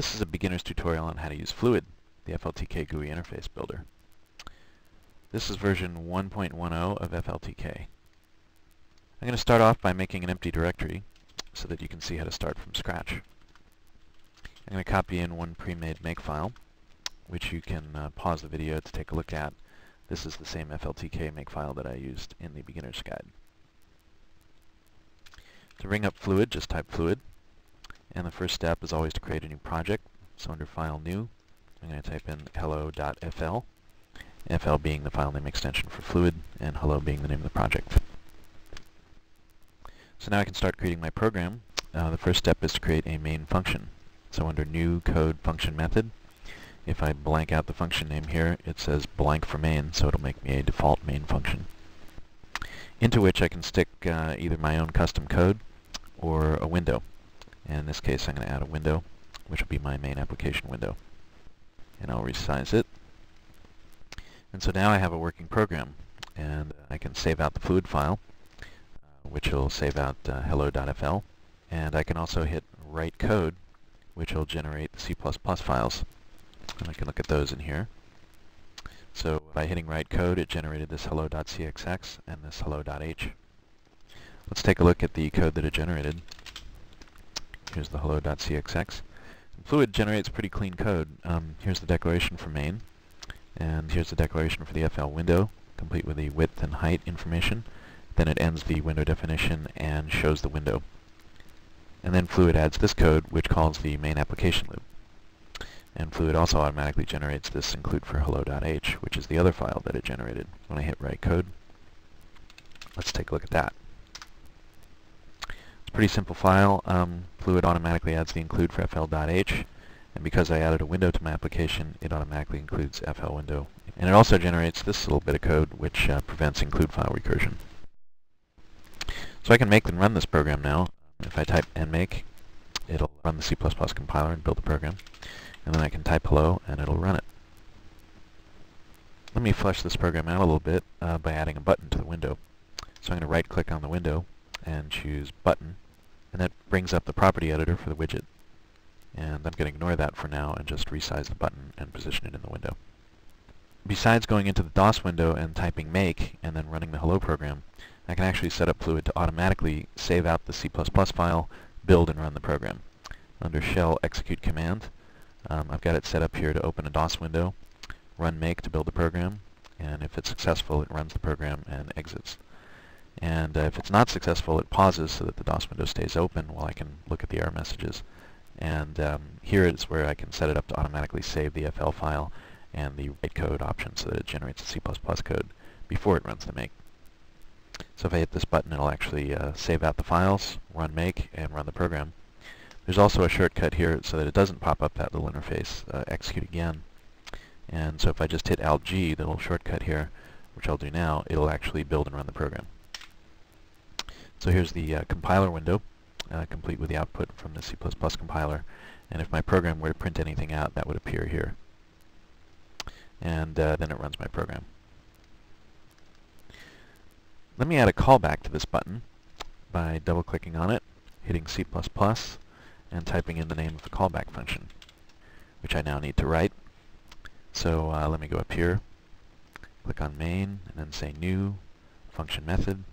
This is a beginner's tutorial on how to use Fluid, the FLTK GUI interface builder. This is version 1.10 of FLTK. I'm going to start off by making an empty directory so that you can see how to start from scratch. I'm going to copy in one pre-made makefile, which you can uh, pause the video to take a look at. This is the same FLTK makefile that I used in the beginner's guide. To bring up Fluid, just type Fluid, and the first step is always to create a new project. So under File New, I'm going to type in hello.fl, fl being the file name extension for Fluid, and hello being the name of the project. So now I can start creating my program. Uh, the first step is to create a main function. So under New Code Function Method, if I blank out the function name here, it says blank for main, so it'll make me a default main function, into which I can stick uh, either my own custom code or a window. And in this case, I'm going to add a window, which will be my main application window. And I'll resize it. And so now I have a working program. And I can save out the fluid file, uh, which will save out uh, hello.fl. And I can also hit write code, which will generate the C++ files. And I can look at those in here. So by hitting write code, it generated this hello.cxx and this hello.h. Let's take a look at the code that it generated. Here's the hello.cxx. Fluid generates pretty clean code. Um, here's the declaration for main, and here's the declaration for the FL window, complete with the width and height information. Then it ends the window definition and shows the window. And then Fluid adds this code, which calls the main application loop. And Fluid also automatically generates this include for hello.h, which is the other file that it generated. When I hit write code, let's take a look at that. Pretty simple file. Um, Fluid automatically adds the include for fl.h, and because I added a window to my application, it automatically includes fl window. And it also generates this little bit of code which uh, prevents include file recursion. So I can make and run this program now. If I type nmake, it'll run the C++ compiler and build the program. And then I can type hello, and it'll run it. Let me flesh this program out a little bit uh, by adding a button to the window. So I'm going to right-click on the window and choose Button, and that brings up the property editor for the widget. And I'm going to ignore that for now and just resize the button and position it in the window. Besides going into the DOS window and typing make and then running the hello program, I can actually set up Fluid to automatically save out the C++ file, build and run the program. Under shell execute command, um, I've got it set up here to open a DOS window, run make to build the program, and if it's successful, it runs the program and exits. And uh, if it's not successful, it pauses so that the DOS window stays open while I can look at the error messages. And um, here is where I can set it up to automatically save the FL file and the write code option so that it generates the C++ code before it runs the make. So if I hit this button, it'll actually uh, save out the files, run make, and run the program. There's also a shortcut here so that it doesn't pop up that little interface, uh, execute again. And so if I just hit Alt-G, the little shortcut here, which I'll do now, it'll actually build and run the program. So here's the uh, compiler window, uh, complete with the output from the C++ compiler. And if my program were to print anything out, that would appear here. And uh, then it runs my program. Let me add a callback to this button by double-clicking on it, hitting C++, and typing in the name of the callback function, which I now need to write. So uh, let me go up here, click on main, and then say new function method,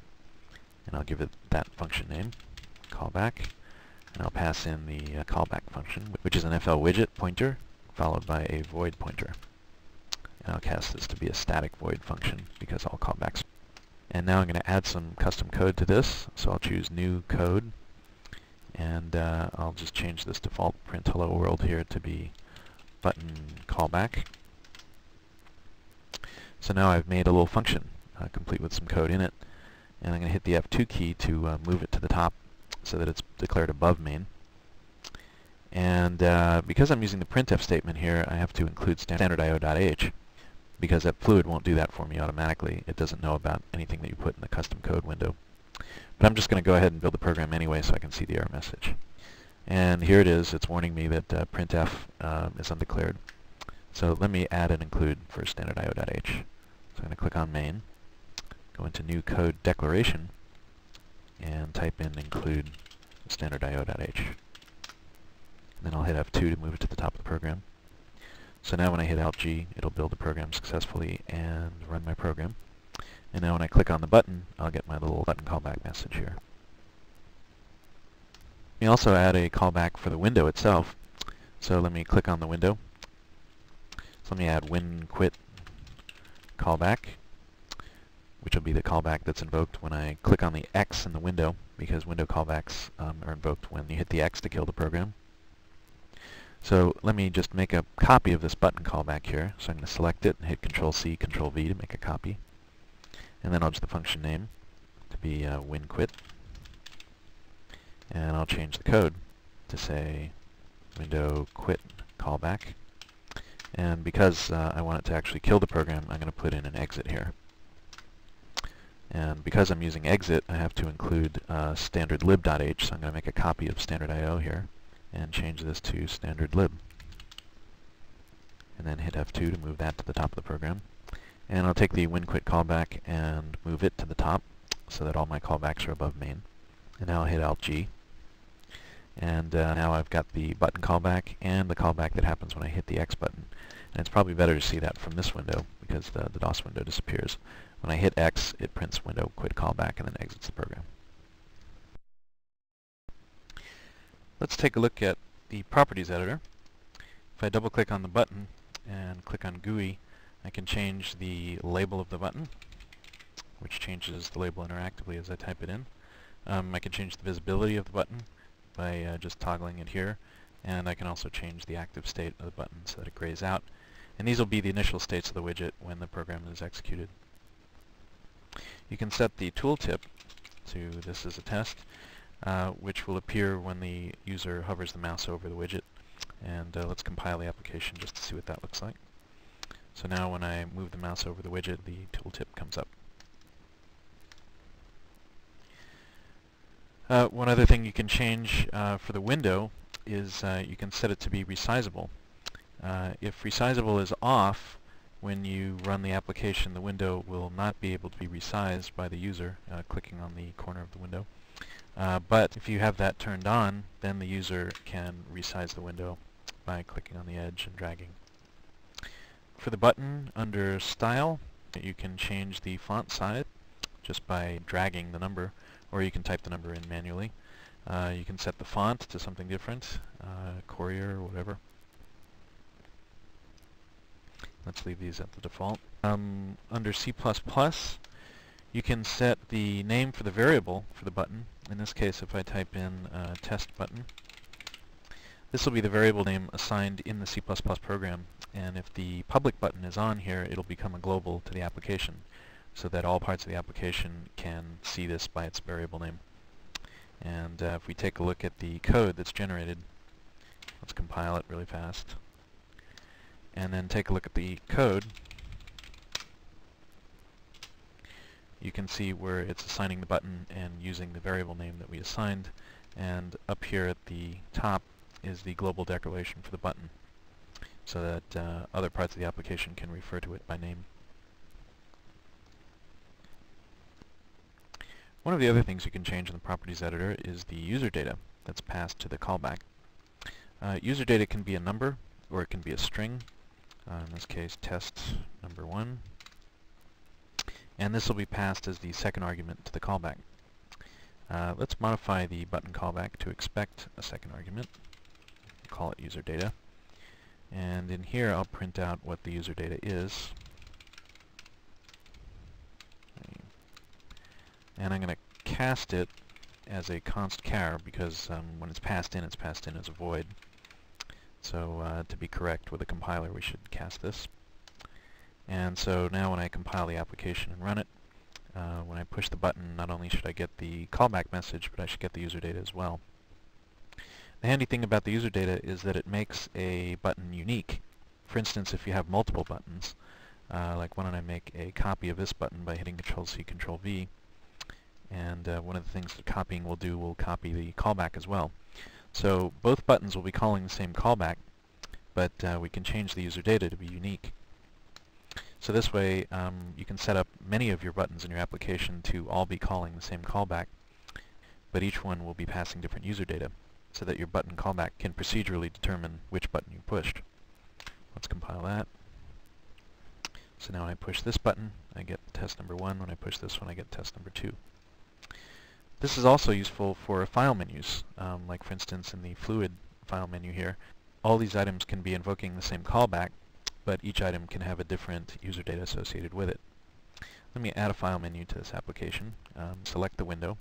and I'll give it that function name, callback, and I'll pass in the uh, callback function, which is an FL widget pointer, followed by a void pointer. And I'll cast this to be a static void function, because all callbacks. And now I'm going to add some custom code to this, so I'll choose new code, and uh, I'll just change this default print hello world here to be button callback. So now I've made a little function, uh, complete with some code in it, and I'm going to hit the F2 key to uh, move it to the top so that it's declared above main. And uh, because I'm using the printf statement here, I have to include standard.io.h because that fluid won't do that for me automatically. It doesn't know about anything that you put in the custom code window. But I'm just going to go ahead and build the program anyway so I can see the error message. And here it is. It's warning me that uh, printf uh, is undeclared. So let me add and include for standard.io.h. So I'm going to click on main go into new code declaration and type in include standard.io.h. Then I'll hit F2 to move it to the top of the program. So now when I hit Alt-G, it'll build the program successfully and run my program. And now when I click on the button, I'll get my little button callback message here. We also add a callback for the window itself. So let me click on the window. So let me add WinQuit callback, which will be the callback that's invoked when I click on the X in the window, because window callbacks um, are invoked when you hit the X to kill the program. So let me just make a copy of this button callback here. So I'm going to select it and hit Control-C, Control-V to make a copy. And then I'll just the function name to be uh, WinQuit. And I'll change the code to say window quit callback. And because uh, I want it to actually kill the program, I'm going to put in an exit here. And because I'm using exit, I have to include uh, standard lib.h, so I'm going to make a copy of standard I.O. here and change this to standard lib. And then hit F2 to move that to the top of the program. And I'll take the WinQuit callback and move it to the top so that all my callbacks are above main. And now I'll hit Alt-G. And uh, now I've got the button callback and the callback that happens when I hit the X button. And it's probably better to see that from this window because the, the DOS window disappears. When I hit X, it prints window quit callback and then exits the program. Let's take a look at the properties editor. If I double click on the button and click on GUI, I can change the label of the button, which changes the label interactively as I type it in. Um, I can change the visibility of the button by uh, just toggling it here, and I can also change the active state of the button so that it grays out. And these will be the initial states of the widget when the program is executed. You can set the tooltip to this is a test uh, which will appear when the user hovers the mouse over the widget. And uh, let's compile the application just to see what that looks like. So now when I move the mouse over the widget, the tooltip comes up. Uh, one other thing you can change uh, for the window is uh, you can set it to be resizable. Uh, if resizable is off, when you run the application, the window will not be able to be resized by the user clicking on the corner of the window. Uh, but if you have that turned on, then the user can resize the window by clicking on the edge and dragging. For the button, under Style, you can change the font size just by dragging the number, or you can type the number in manually. Uh, you can set the font to something different, uh, Courier or whatever. Let's leave these at the default. Um, under C++, you can set the name for the variable for the button. In this case, if I type in uh, test button, this will be the variable name assigned in the C++ program. And if the public button is on here, it'll become a global to the application so that all parts of the application can see this by its variable name. And uh, if we take a look at the code that's generated, let's compile it really fast, and then take a look at the code, you can see where it's assigning the button and using the variable name that we assigned. And up here at the top is the global declaration for the button so that uh, other parts of the application can refer to it by name. One of the other things you can change in the properties editor is the user data that's passed to the callback. Uh, user data can be a number or it can be a string. Uh, in this case, test number one and this will be passed as the second argument to the callback. Uh, let's modify the button callback to expect a second argument. Call it user data. And in here I'll print out what the user data is. And I'm going to cast it as a const char because um, when it's passed in, it's passed in as a void. So uh, to be correct with the compiler, we should cast this. And so now when I compile the application and run it, uh, when I push the button, not only should I get the callback message, but I should get the user data as well. The handy thing about the user data is that it makes a button unique. For instance, if you have multiple buttons, uh, like why don't I make a copy of this button by hitting Control-C, Control-V, and uh, one of the things that copying will do will copy the callback as well. So both buttons will be calling the same callback, but uh, we can change the user data to be unique. So this way um, you can set up many of your buttons in your application to all be calling the same callback, but each one will be passing different user data. so that your button callback can procedurally determine which button you pushed. Let's compile that. So now when I push this button, I get test number one. When I push this one, I get test number two. This is also useful for file menus, um, like for instance in the fluid file menu here. All these items can be invoking the same callback, but each item can have a different user data associated with it. Let me add a file menu to this application. Um, select the window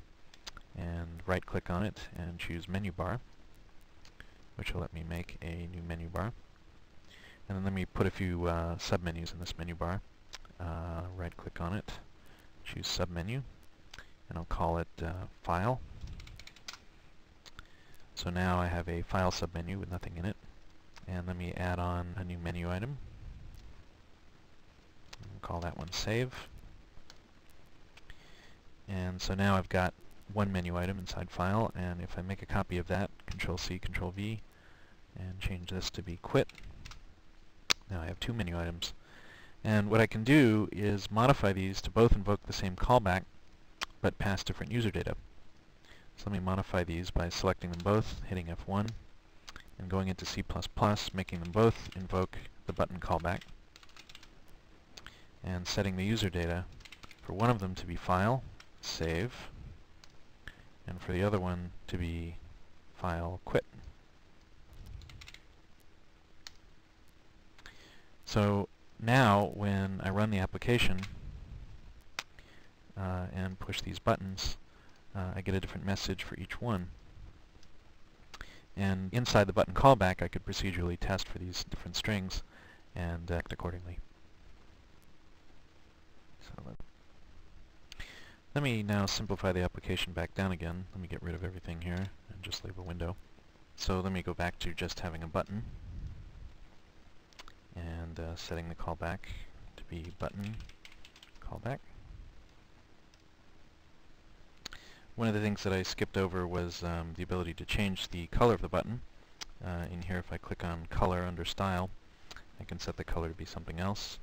and right click on it and choose menu bar which will let me make a new menu bar. And then let me put a few uh, submenus in this menu bar. Uh, right click on it, choose submenu, and I'll call it uh, File. So now I have a File submenu with nothing in it. And let me add on a new menu item. call that one Save. And so now I've got one menu item inside File, and if I make a copy of that, Control-C, Control-V, and change this to be Quit, now I have two menu items. And what I can do is modify these to both invoke the same callback, but pass different user data. So let me modify these by selecting them both, hitting F1, and going into C++, making them both invoke the button callback, and setting the user data for one of them to be file, save, and for the other one to be file quit. So now when I run the application uh, and push these buttons, uh, I get a different message for each one. And inside the button callback, I could procedurally test for these different strings and act accordingly. So let, me now simplify the application back down again. Let me get rid of everything here and just leave a window. So let me go back to just having a button and uh, setting the callback to be button callback. One of the things that I skipped over was um, the ability to change the color of the button. Uh, in here, if I click on Color under Style, I can set the color to be something else.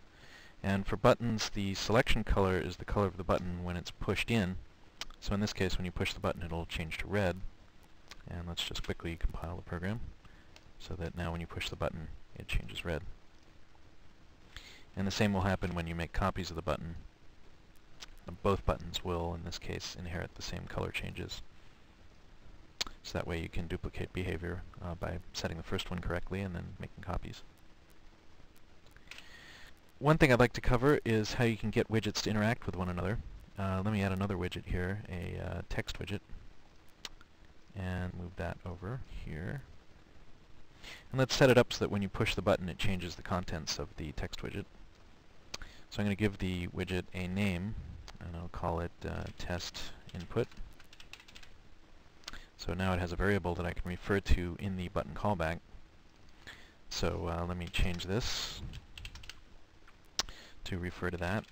And for buttons, the selection color is the color of the button when it's pushed in. So in this case, when you push the button, it'll change to red. And let's just quickly compile the program so that now when you push the button, it changes red. And the same will happen when you make copies of the button. Both buttons will, in this case, inherit the same color changes. So that way you can duplicate behavior uh, by setting the first one correctly and then making copies. One thing I'd like to cover is how you can get widgets to interact with one another. Uh, let me add another widget here, a uh, text widget, and move that over here. And let's set it up so that when you push the button it changes the contents of the text widget. So I'm going to give the widget a name, and I'll call it uh, test input. So now it has a variable that I can refer to in the button callback. So uh, let me change this to refer to that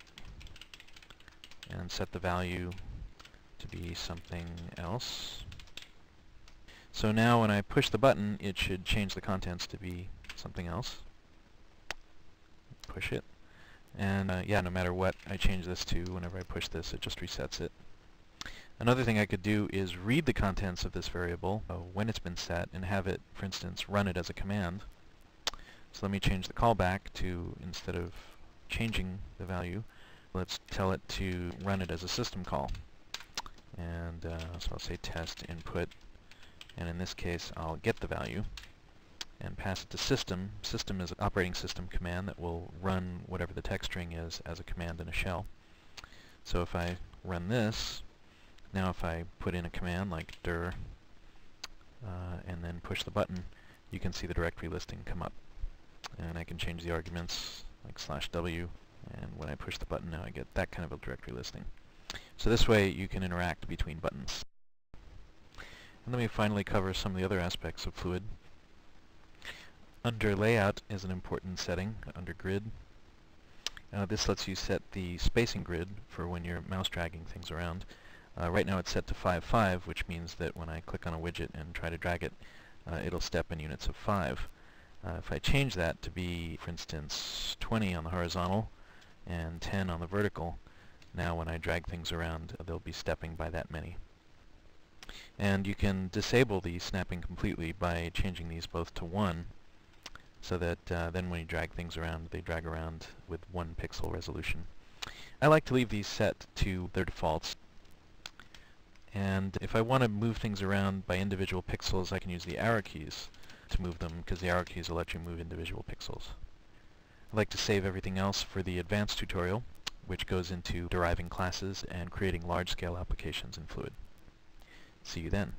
and set the value to be something else. So now when I push the button, it should change the contents to be something else. Push it. And uh, yeah, no matter what I change this to, whenever I push this, it just resets it. Another thing I could do is read the contents of this variable uh, when it's been set and have it, for instance, run it as a command. So let me change the callback to, instead of changing the value, let's tell it to run it as a system call. And uh, so I'll say test input, and in this case I'll get the value and pass it to system. System is an operating system command that will run whatever the text string is as a command in a shell. So if I run this, now if I put in a command like dir uh, and then push the button, you can see the directory listing come up. And I can change the arguments like slash w, and when I push the button now I get that kind of a directory listing. So this way you can interact between buttons. And let me finally cover some of the other aspects of Fluid. Under layout is an important setting, under grid. Uh, this lets you set the spacing grid for when you're mouse dragging things around. Uh, right now it's set to 5, 5, which means that when I click on a widget and try to drag it, uh, it'll step in units of 5. Uh, if I change that to be, for instance, 20 on the horizontal and 10 on the vertical, now when I drag things around, they'll be stepping by that many. And you can disable the snapping completely by changing these both to 1 so that uh, then when you drag things around, they drag around with 1 pixel resolution. I like to leave these set to their defaults. And if I want to move things around by individual pixels, I can use the arrow keys to move them because the arrow keys will let you move individual pixels. I'd like to save everything else for the advanced tutorial, which goes into deriving classes and creating large-scale applications in Fluid. See you then.